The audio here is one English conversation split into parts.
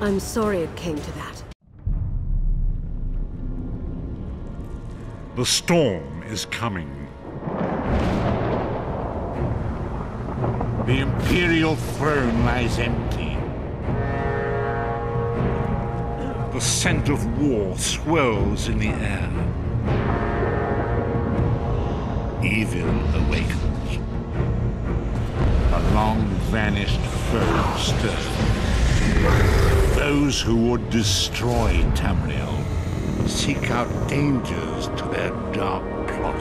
I'm sorry it came to that. The storm is coming. The Imperial throne lies empty. The scent of war swirls in the air. Evil awakens. A long vanished foe stirs. Those who would destroy Tamriel seek out dangers to their dark plot.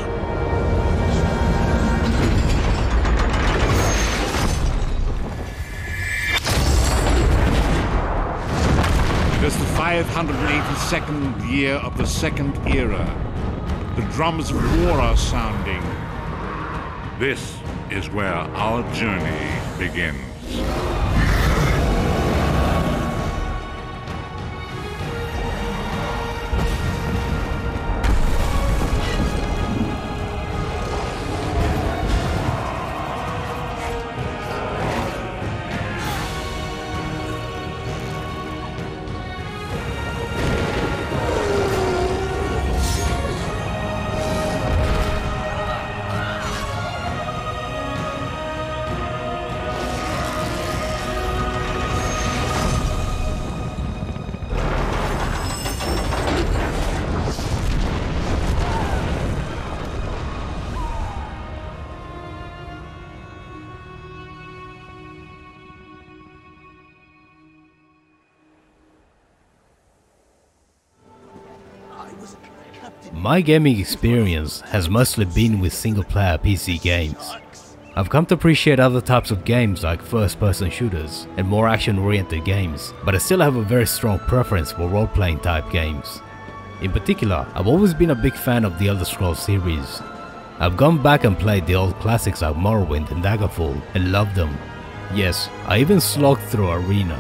It is the 582nd year of the Second Era. The drums of war are sounding. This is where our journey begins. My gaming experience has mostly been with single player PC games. I've come to appreciate other types of games like first person shooters and more action oriented games, but I still have a very strong preference for role playing type games. In particular, I've always been a big fan of the Elder Scrolls series. I've gone back and played the old classics like Morrowind and Daggerfall and loved them. Yes, I even slogged through Arena.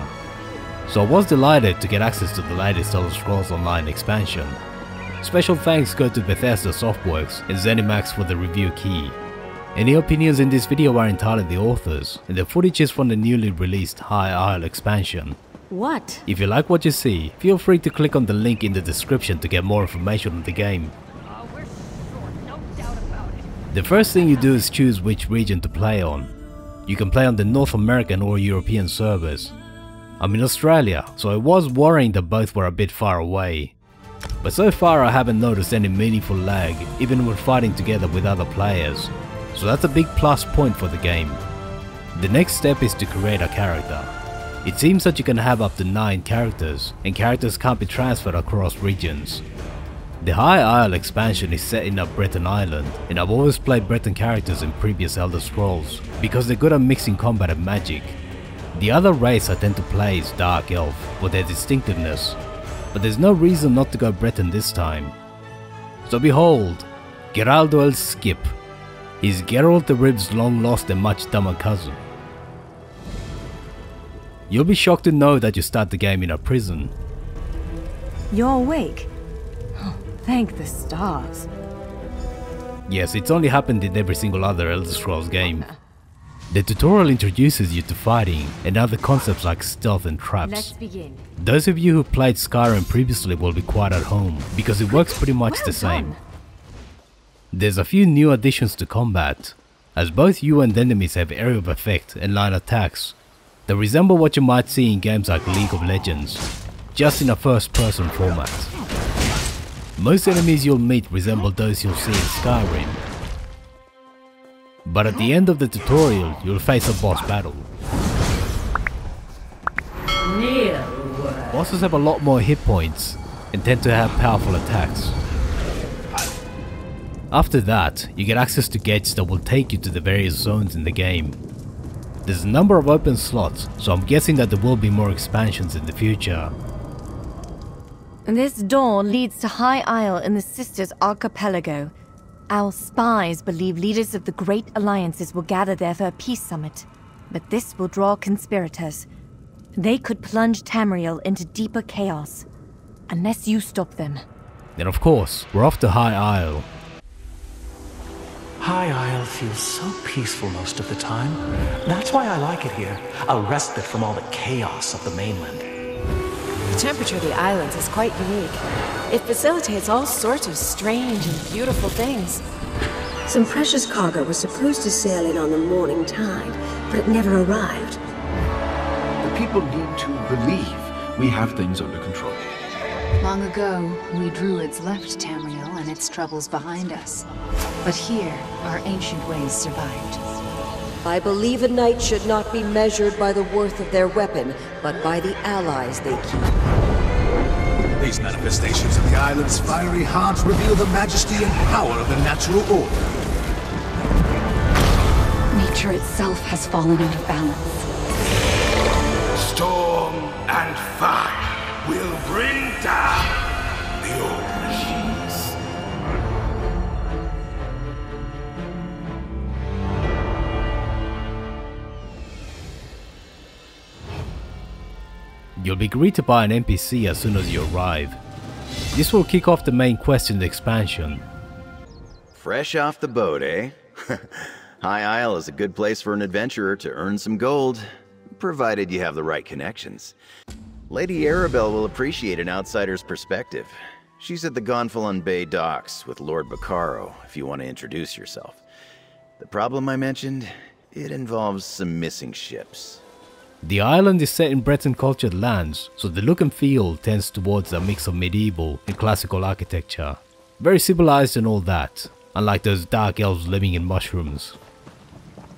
So I was delighted to get access to the latest Elder Scrolls Online expansion. Special thanks go to Bethesda Softworks and ZeniMax for the review key. Any opinions in this video are entirely the authors, and the footage is from the newly released High Isle expansion. What? If you like what you see, feel free to click on the link in the description to get more information on the game. The first thing you do is choose which region to play on. You can play on the North American or European servers. I'm in Australia, so I was worrying that both were a bit far away. But so far I haven't noticed any meaningful lag, even when fighting together with other players. So that's a big plus point for the game. The next step is to create a character. It seems that you can have up to 9 characters, and characters can't be transferred across regions. The High Isle expansion is set in a Breton island, and I've always played Breton characters in previous Elder Scrolls, because they're good at mixing combat and magic. The other race I tend to play is Dark Elf, for their distinctiveness, but there's no reason not to go Breton this time. So behold, Geraldo el Skip. He's Geralt the Rib's long lost and much dumber cousin. You'll be shocked to know that you start the game in a prison. You're awake? Oh, thank the stars. Yes, it's only happened in every single other Elder Scrolls game. The tutorial introduces you to fighting and other concepts like stealth and traps. Let's begin. Those of you who played Skyrim previously will be quite at home, because it works pretty much Well the same. done. There's a few new additions to combat, as both you and the enemies have area of effect and line attacks that resemble what you might see in games like League of Legends, just in a first person format. Most enemies you'll meet resemble those you'll see in Skyrim, but at the end of the tutorial you'll face a boss battle. Bosses have a lot more hit points and tend to have powerful attacks. After that, you get access to gates that will take you to the various zones in the game. There's a number of open slots, so I'm guessing that there will be more expansions in the future. This door leads to High Isle in the Sisters Archipelago. Our spies believe leaders of the Great Alliances will gather there for a peace summit. But this will draw conspirators. They could plunge Tamriel into deeper chaos. Unless you stop them. Then of course, we're off to High Isle. High Isle feels so peaceful most of the time. That's why I like it here. A respite from all the chaos of the mainland. The temperature of the islands is quite unique. It facilitates all sorts of strange and beautiful things. Some precious cargo was supposed to sail in on the morning tide, but it never arrived. The people need to believe we have things under control. Long ago, we druids left Tamriel and its troubles behind us. But here, our ancient ways survived. I believe a knight should not be measured by the worth of their weapon, but by the allies they keep. These manifestations of the island's fiery heart reveal the majesty and power of the natural order. Nature itself has fallen out of balance. Storm and fire will bring down You'll be greeted by an NPC as soon as you arrive. This will kick off the main quest in the expansion. Fresh off the boat, eh? High Isle is a good place for an adventurer to earn some gold, provided you have the right connections. Lady Arabelle will appreciate an outsider's perspective. She's at the Gonfalon Bay docks with Lord Bacaro if you want to introduce yourself. The problem I mentioned, it involves some missing ships. The island is set in Breton cultured lands, so the look and feel tends towards a mix of medieval and classical architecture. Very civilized and all that, unlike those dark elves living in mushrooms.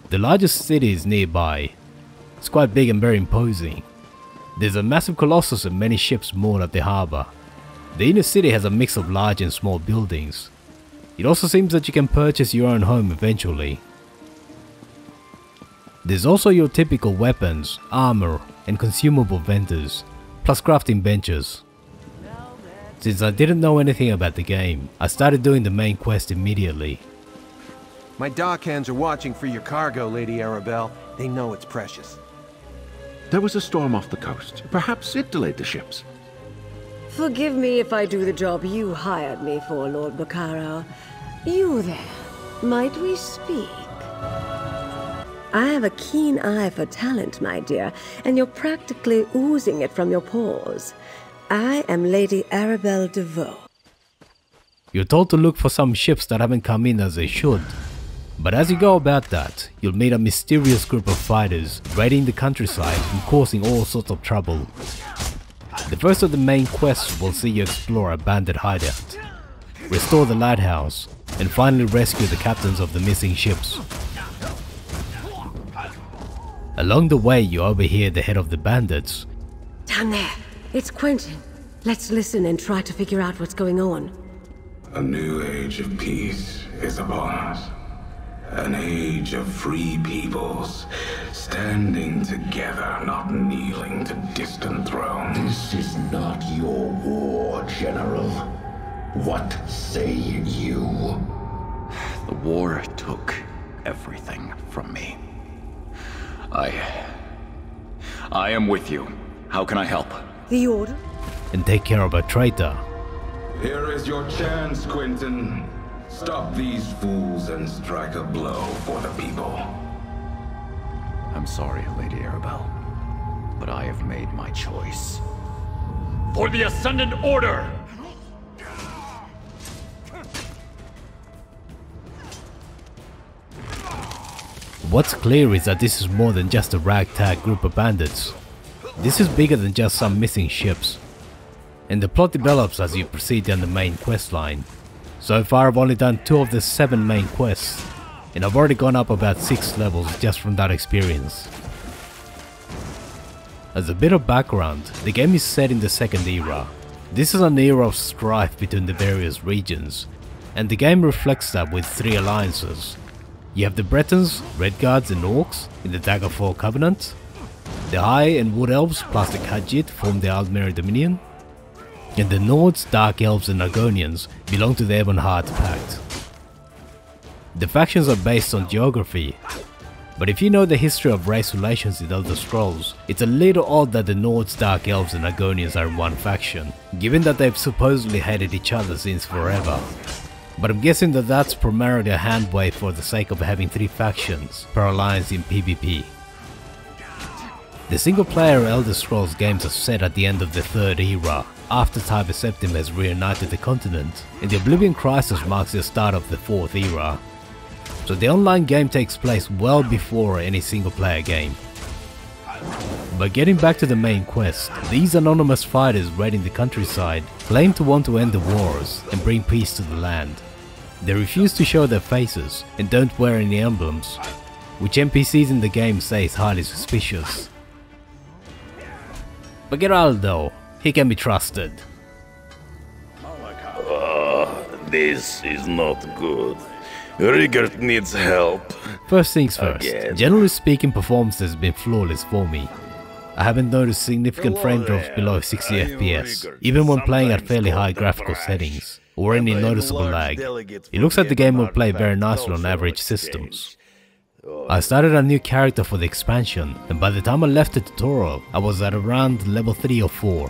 The largest city is nearby. It's quite big and very imposing. There's a massive colossus and many ships moored at the harbour. The inner city has a mix of large and small buildings. It also seems that you can purchase your own home eventually. There's also your typical weapons, armor, and consumable vendors, plus crafting benches. Since I didn't know anything about the game, I started doing the main quest immediately. My dockhands are watching for your cargo, Lady Arabelle. They know it's precious. There was a storm off the coast. Perhaps it delayed the ships. Forgive me if I do the job you hired me for, Lord Bacaro. You there, might we speak? I have a keen eye for talent, my dear, and you're practically oozing it from your pores. I am Lady Arabelle Davaux. You're told to look for some ships that haven't come in as they should. But as you go about that, you'll meet a mysterious group of fighters raiding the countryside and causing all sorts of trouble. The first of the main quests will see you explore a bandit hideout, restore the lighthouse, and finally rescue the captains of the missing ships. Along the way, you overhear the head of the bandits. Down there, it's Quentin. Let's listen and try to figure out what's going on. A new age of peace is upon us. An age of free peoples, standing together, not kneeling to distant thrones. This is not your war, General. What say you? The war took everything from me. I... I am with you. How can I help? The Order? And take care of a traitor. Here is your chance, Quentin. Stop these fools and strike a blow for the people. I'm sorry, Lady Arabelle, but I have made my choice. For the Ascendant Order! What's clear is that this is more than just a ragtag group of bandits. This is bigger than just some missing ships. And the plot develops as you proceed down the main quest line. So far I've only done 2 of the 7 main quests, and I've already gone up about 6 levels just from that experience. As a bit of background, the game is set in the second era. This is an era of strife between the various regions, and the game reflects that with three alliances. You have the Bretons, Redguards and Orcs in the Daggerfall Covenant, the High and Wood Elves plus the Khajiit form the Aldmeri Dominion, and the Nords, Dark Elves and Argonians belong to the Ebonheart Pact. The factions are based on geography, but if you know the history of race relations in Elder Scrolls, it's a little odd that the Nords, Dark Elves and Argonians are in one faction, given that they've supposedly hated each other since forever. But I'm guessing that that's primarily a hand wave for the sake of having three factions alliance in PvP. The single player Elder Scrolls games are set at the end of the third era, after Tiber Septim has reunited the continent, and the Oblivion Crisis marks the start of the fourth era. So the online game takes place well before any single player game. But getting back to the main quest, these anonymous fighters raiding the countryside claim to want to end the wars and bring peace to the land. They refuse to show their faces and don't wear any emblems, which NPCs in the game say is highly suspicious. But Geraldo, he can be trusted. Uh, this is not good. Rigert needs help. First things first, Again. generally speaking performance has been flawless for me. I haven't noticed significant frame drops below 60 FPS, even when playing at fairly high graphical settings, or any noticeable lag. It looks like the game will play very nicely on average systems. I started a new character for the expansion, and by the time I left the tutorial, I was at around level 3 or 4.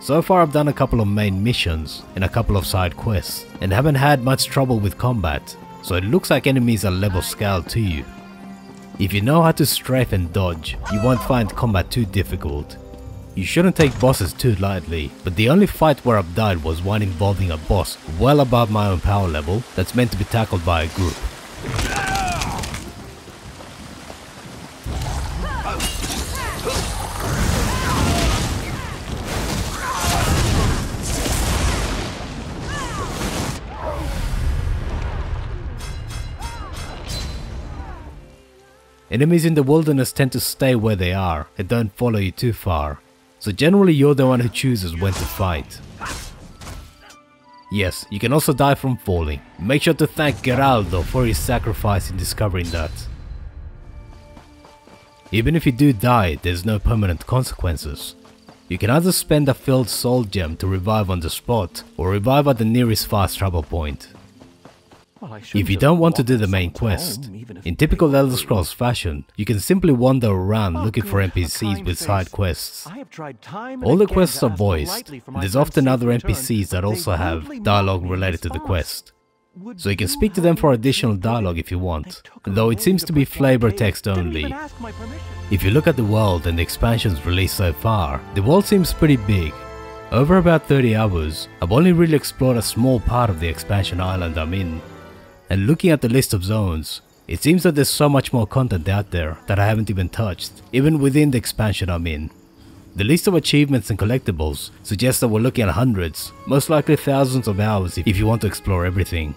So far I've done a couple of main missions and a couple of side quests, and haven't had much trouble with combat, so it looks like enemies are level scaled to you. If you know how to strafe and dodge, you won't find combat too difficult. You shouldn't take bosses too lightly, but the only fight where I've died was one involving a boss well above my own power level that's meant to be tackled by a group. Enemies in the wilderness tend to stay where they are and don't follow you too far, so generally you're the one who chooses when to fight. Yes, you can also die from falling. Make sure to thank Geraldo for his sacrifice in discovering that. Even if you do die, there's no permanent consequences. You can either spend a filled soul gem to revive on the spot, or revive at the nearest fast travel point. If you don't want to do the main quest, in typical Elder Scrolls fashion, you can simply wander around looking for NPCs with side quests. All the quests are voiced, and there's often other NPCs that also have dialogue related to the quest. So you can speak to them for additional dialogue if you want, though it seems to be flavor text only. If you look at the world and the expansions released so far, the world seems pretty big. Over about 30 hours, I've only really explored a small part of the expansion island I'm in, and looking at the list of zones, it seems that there's so much more content out there that I haven't even touched, even within the expansion I'm in. The list of achievements and collectibles suggests that we're looking at hundreds, most likely thousands of hours if you want to explore everything.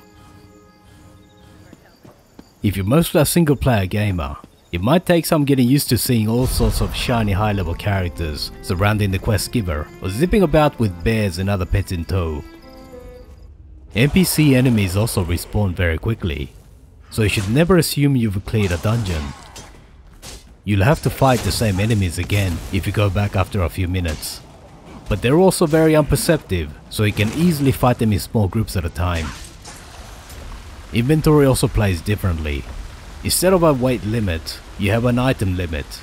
If you're mostly a single player gamer, it might take some getting used to seeing all sorts of shiny high level characters surrounding the quest giver or zipping about with bears and other pets in tow. NPC enemies also respawn very quickly, so you should never assume you've cleared a dungeon. You'll have to fight the same enemies again if you go back after a few minutes. But they're also very unperceptive, so you can easily fight them in small groups at a time. Inventory also plays differently. Instead of a weight limit, you have an item limit.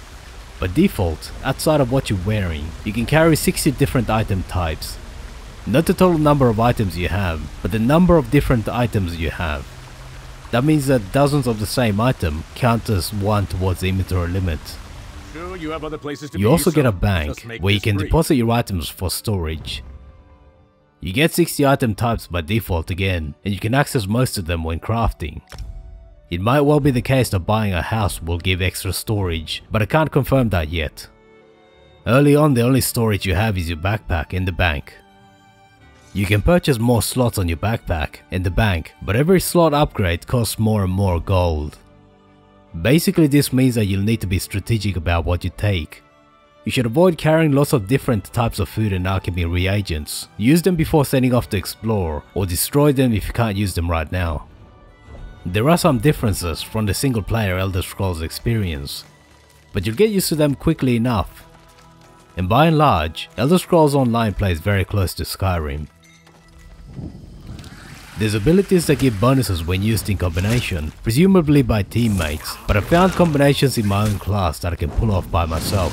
By default, outside of what you're wearing, you can carry 60 different item types not the total number of items you have, but the number of different items you have. That means that dozens of the same item count as one towards the inventory limit. Sure, you have other places to You also get a bank where you can deposit your items for storage. You get 60 item types by default again, and you can access most of them when crafting. It might well be the case that buying a house will give extra storage, but I can't confirm that yet. Early on the only storage you have is your backpack and the bank. You can purchase more slots on your backpack in the bank, but every slot upgrade costs more and more gold. Basically this means that you'll need to be strategic about what you take. You should avoid carrying lots of different types of food and alchemy reagents. Use them before setting off to explore, or destroy them if you can't use them right now. There are some differences from the single player Elder Scrolls experience, but you'll get used to them quickly enough. And by and large, Elder Scrolls Online plays very close to Skyrim. There's abilities that give bonuses when used in combination, presumably by teammates, but I found combinations in my own class that I can pull off by myself.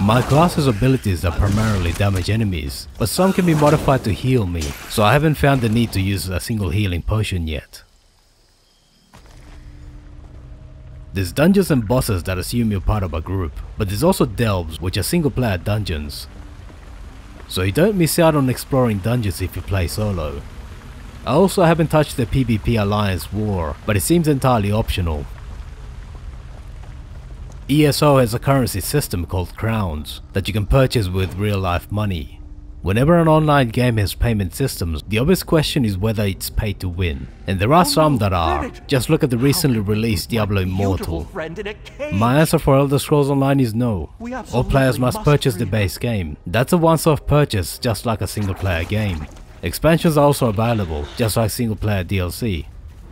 My class's abilities are primarily damage enemies, but some can be modified to heal me, so I haven't found the need to use a single healing potion yet. There's dungeons and bosses that assume you're part of a group, but there's also delves which are single player dungeons. So you don't miss out on exploring dungeons if you play solo. I also haven't touched the PvP Alliance War, but it seems entirely optional. ESO has a currency system called crowns that you can purchase with real life money. Whenever an online game has payment systems, the obvious question is whether it's pay to win. And there are some that are. Just look at the recently released Diablo Immortal. My answer for Elder Scrolls Online is no. All players must purchase the base game. That's a once-off purchase, just like a single-player game. Expansions are also available, just like single-player DLC.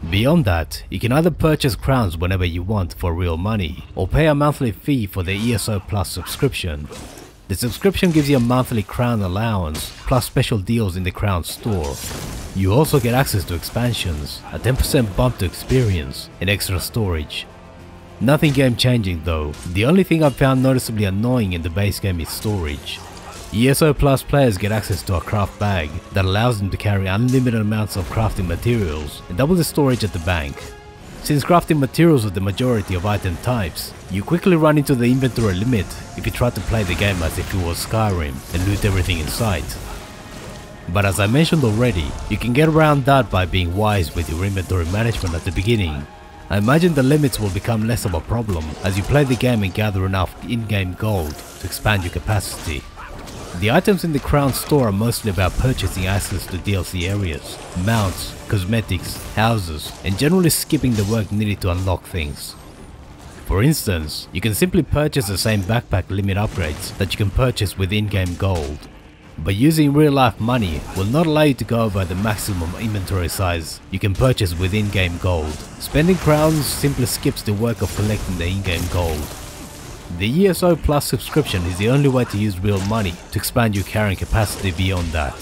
Beyond that, you can either purchase crowns whenever you want for real money, or pay a monthly fee for the ESO Plus subscription. The subscription gives you a monthly crown allowance, plus special deals in the crown store. You also get access to expansions, a 10% bump to experience, and extra storage. Nothing game changing though, the only thing I've found noticeably annoying in the base game is storage. ESO Plus players get access to a craft bag that allows them to carry unlimited amounts of crafting materials and double the storage at the bank. Since crafting materials are the majority of item types, you quickly run into the inventory limit if you try to play the game as if it was Skyrim and loot everything in sight. But as I mentioned already, you can get around that by being wise with your inventory management at the beginning. I imagine the limits will become less of a problem as you play the game and gather enough in-game gold to expand your capacity. The items in the Crown store are mostly about purchasing access to DLC areas, mounts, cosmetics, houses, and generally skipping the work needed to unlock things. For instance, you can simply purchase the same backpack limit upgrades that you can purchase with in-game gold. But using real-life money will not allow you to go over the maximum inventory size you can purchase with in-game gold. Spending crowns simply skips the work of collecting the in-game gold. The ESO Plus subscription is the only way to use real money to expand your carrying capacity beyond that.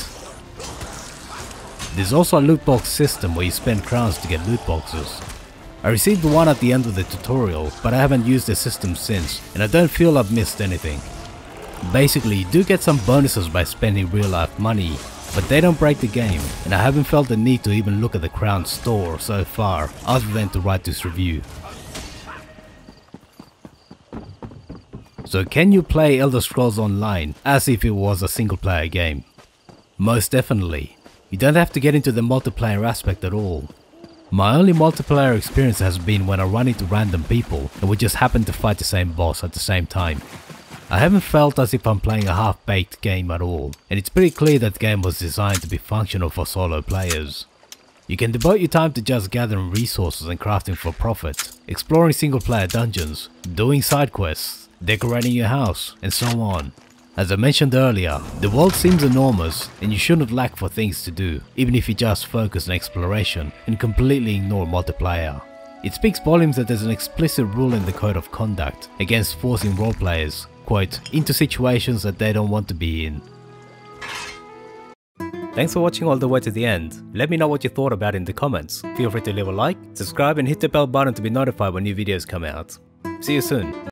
There's also a loot box system where you spend crowns to get loot boxes. I received one at the end of the tutorial, but I haven't used the system since, and I don't feel I've missed anything. Basically, you do get some bonuses by spending real life money, but they don't break the game, and I haven't felt the need to even look at the Crown store so far, other than to write this review. So can you play Elder Scrolls Online as if it was a single player game? Most definitely. You don't have to get into the multiplayer aspect at all. My only multiplayer experience has been when I run into random people and we just happen to fight the same boss at the same time. I haven't felt as if I'm playing a half-baked game at all, and it's pretty clear that the game was designed to be functional for solo players. You can devote your time to just gathering resources and crafting for profit, exploring single player dungeons, doing side quests, decorating your house, and so on. As I mentioned earlier, the world seems enormous and you shouldn't lack for things to do, even if you just focus on exploration and completely ignore multiplayer. It speaks volumes that there's an explicit rule in the code of conduct against forcing roleplayers, quote, into situations that they don't want to be in. Thanks for watching all the way to the end. Let me know what you thought about in the comments. Feel free to leave a like, subscribe and hit the bell button to be notified when new videos come out. See you soon.